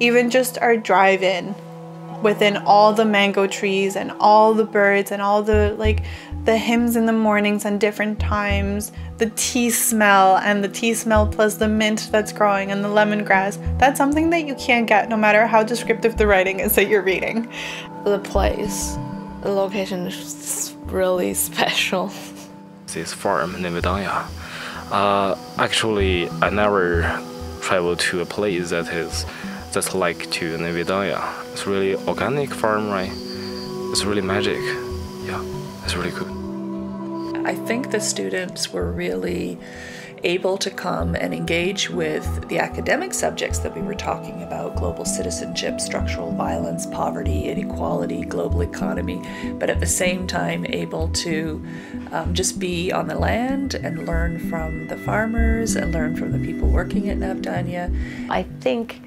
Even just our drive in within all the mango trees and all the birds and all the like the hymns in the mornings and different times, the tea smell and the tea smell plus the mint that's growing and the lemongrass. That's something that you can't get no matter how descriptive the writing is that you're reading. The place, the location is really special. This farm, Navdanya. Uh, actually, I never traveled to a place that is that's like to Navdanya. It's really organic farm, right? It's really magic. Yeah, it's really good. I think the students were really able to come and engage with the academic subjects that we were talking about global citizenship, structural violence, poverty, inequality, global economy, but at the same time able to um, just be on the land and learn from the farmers and learn from the people working at Navdanya. I think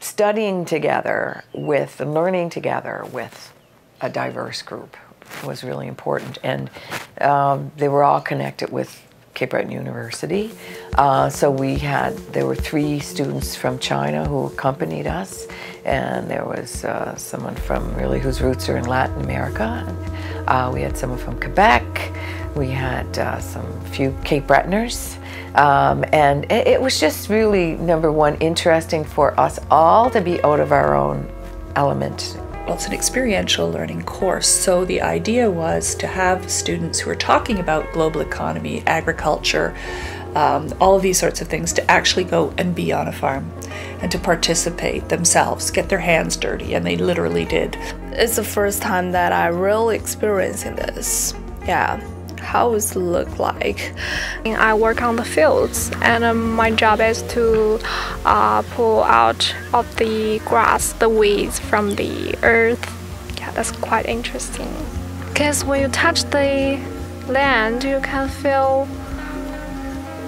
studying together with and learning together with a diverse group was really important. And um, they were all connected with Cape Breton University. Uh, so we had, there were three students from China who accompanied us, and there was uh, someone from really whose roots are in Latin America. Uh, we had someone from Quebec. We had uh, some few Cape Bretoners. Um, and it, it was just really, number one, interesting for us all to be out of our own element well, it's an experiential learning course. So the idea was to have students who are talking about global economy, agriculture, um, all of these sorts of things to actually go and be on a farm and to participate themselves, get their hands dirty, and they literally did. It's the first time that I really experiencing this. Yeah it look like. I work on the fields and um, my job is to uh, pull out of the grass, the weeds from the earth. Yeah, that's quite interesting. Because when you touch the land, you can feel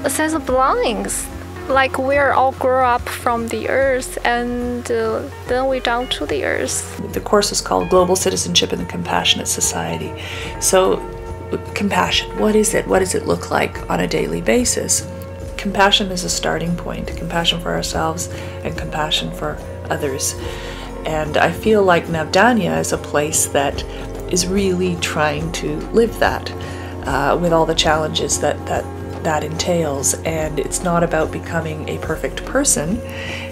a sense of belongings. Like we're all grow up from the earth and uh, then we down to the earth. The course is called Global Citizenship in a Compassionate Society. So compassion. What is it? What does it look like on a daily basis? Compassion is a starting point compassion for ourselves and compassion for others. And I feel like Navdanya is a place that is really trying to live that uh, with all the challenges that, that that entails. And it's not about becoming a perfect person,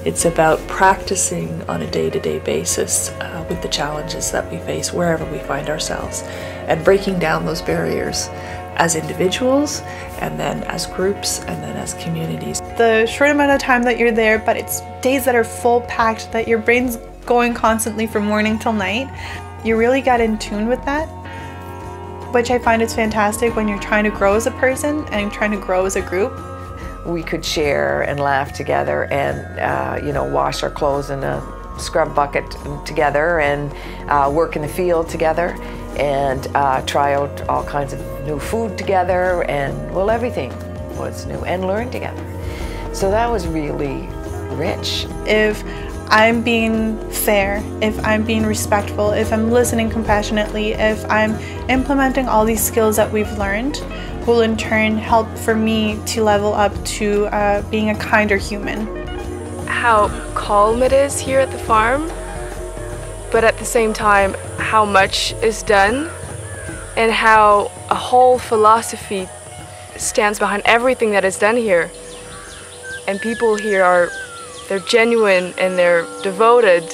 it's about practicing on a day to day basis uh, with the challenges that we face wherever we find ourselves and breaking down those barriers as individuals and then as groups and then as communities. The short amount of time that you're there, but it's days that are full packed, that your brain's going constantly from morning till night, you really got in tune with that which I find is fantastic when you're trying to grow as a person and trying to grow as a group. We could share and laugh together and, uh, you know, wash our clothes in a scrub bucket together and uh, work in the field together and uh, try out all kinds of new food together and, well, everything was new and learn together. So that was really rich. If I'm being fair, if I'm being respectful, if I'm listening compassionately, if I'm implementing all these skills that we've learned, will in turn help for me to level up to uh, being a kinder human. How calm it is here at the farm, but at the same time, how much is done, and how a whole philosophy stands behind everything that is done here. And people here are they're genuine and they're devoted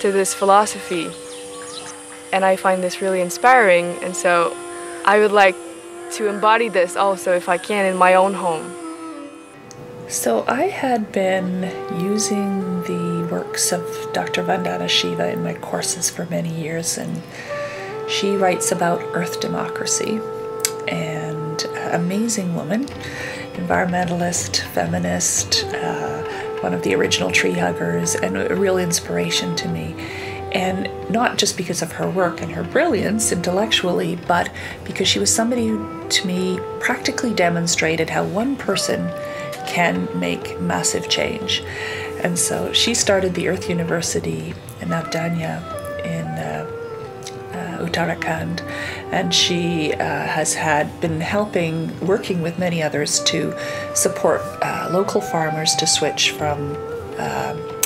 to this philosophy. And I find this really inspiring, and so I would like to embody this also, if I can, in my own home. So I had been using the works of Dr. Vandana Shiva in my courses for many years, and she writes about earth democracy. And amazing woman, environmentalist, feminist, uh, one of the original tree huggers and a real inspiration to me. And not just because of her work and her brilliance intellectually, but because she was somebody who, to me, practically demonstrated how one person can make massive change. And so she started the Earth University in uh, uh, Uttarakhand, and she uh, has had been helping, working with many others to support uh, local farmers to switch from um,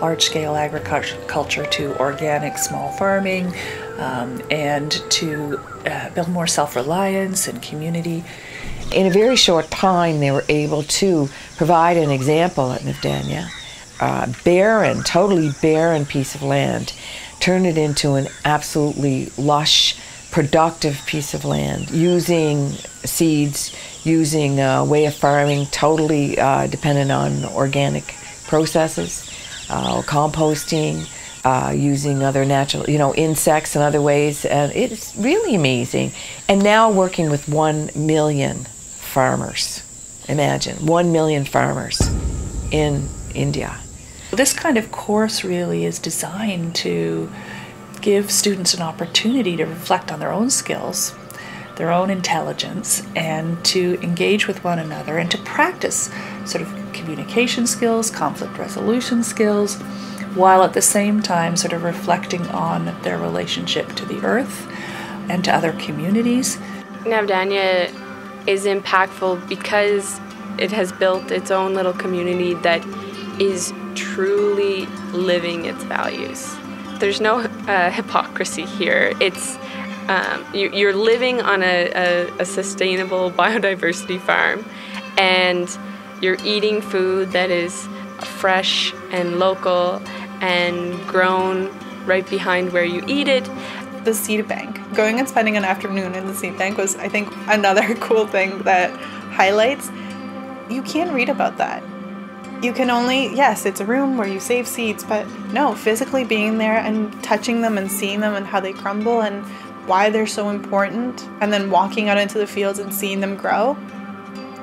large scale agriculture to organic small farming um, and to uh, build more self reliance and community. In a very short time, they were able to provide an example at Navdanya, uh, barren, totally barren piece of land, turn it into an absolutely lush, productive piece of land using seeds, using a way of farming totally uh, dependent on organic processes, uh, composting, uh, using other natural, you know, insects and other ways. And it's really amazing. And now working with one million farmers. Imagine one million farmers in India. This kind of course really is designed to give students an opportunity to reflect on their own skills, their own intelligence, and to engage with one another and to practice sort of communication skills, conflict resolution skills, while at the same time sort of reflecting on their relationship to the earth and to other communities. Navdanya is impactful because it has built its own little community that is truly living its values. There's no uh, hypocrisy here. It's um, you, are living on a, a, a sustainable biodiversity farm and you're eating food that is fresh and local and grown right behind where you eat it. The seed bank. Going and spending an afternoon in the seed bank was, I think, another cool thing that highlights. You can't read about that. You can only, yes, it's a room where you save seeds, but no, physically being there and touching them and seeing them and how they crumble and why they're so important, and then walking out into the fields and seeing them grow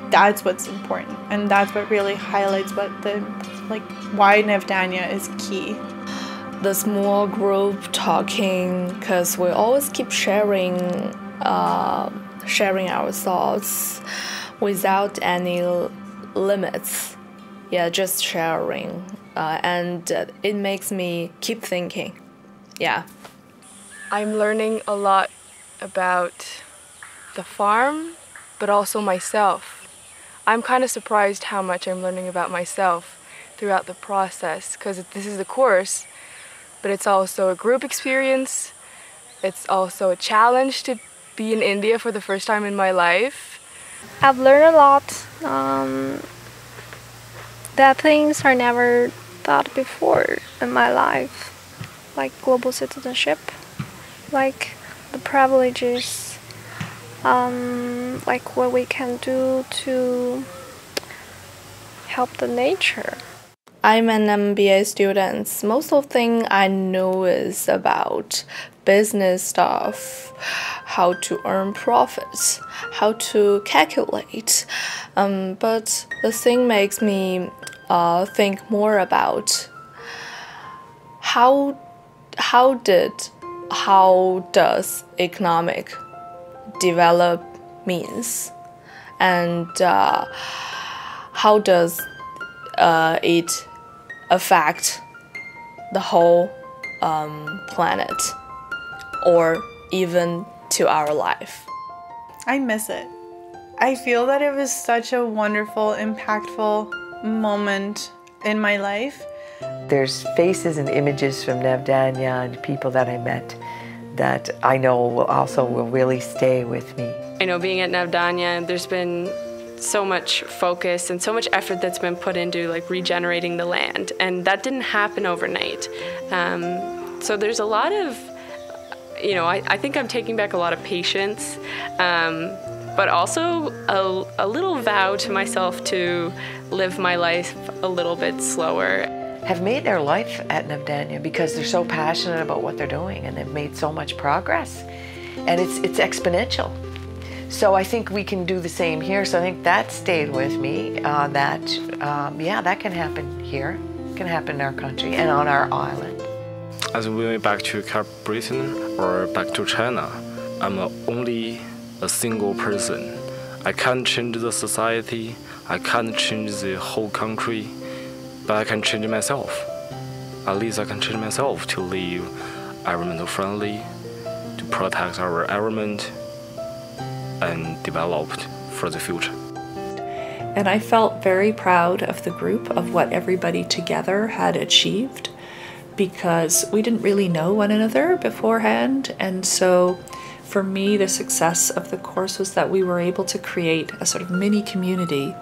that's what's important. And that's what really highlights what the like why Navdanya is key. The small group talking because we always keep sharing uh, sharing our thoughts without any limits yeah just sharing uh, and uh, it makes me keep thinking yeah i'm learning a lot about the farm but also myself I'm kind of surprised how much I'm learning about myself throughout the process because this is a course, but it's also a group experience. It's also a challenge to be in India for the first time in my life. I've learned a lot um, that things I never thought before in my life, like global citizenship, like the privileges um, like what we can do to help the nature. I'm an MBA student. Most of the thing I know is about business stuff, how to earn profits, how to calculate. Um, but the thing makes me uh, think more about how how did how does economic develop means and uh, how does uh, it affect the whole um, planet or even to our life. I miss it. I feel that it was such a wonderful, impactful moment in my life. There's faces and images from Navdanya and people that I met that I know will also will really stay with me. I know being at Navdanya, there's been so much focus and so much effort that's been put into like regenerating the land, and that didn't happen overnight. Um, so there's a lot of, you know, I, I, think I'm taking back a lot of patience, um, but also a, a little vow to myself to live my life a little bit slower have made their life at Navdanya because they're so passionate about what they're doing and they've made so much progress. And it's, it's exponential. So I think we can do the same here. So I think that stayed with me. Uh, that, um, yeah, that can happen here, can happen in our country and on our island. As we went back to Britain or back to China, I'm only a single person. I can't change the society. I can't change the whole country but I can change myself. at least I can change myself to live environmental friendly, to protect our environment, and developed for the future. And I felt very proud of the group, of what everybody together had achieved, because we didn't really know one another beforehand. And so for me, the success of the course was that we were able to create a sort of mini community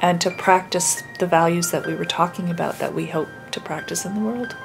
and to practice the values that we were talking about that we hope to practice in the world.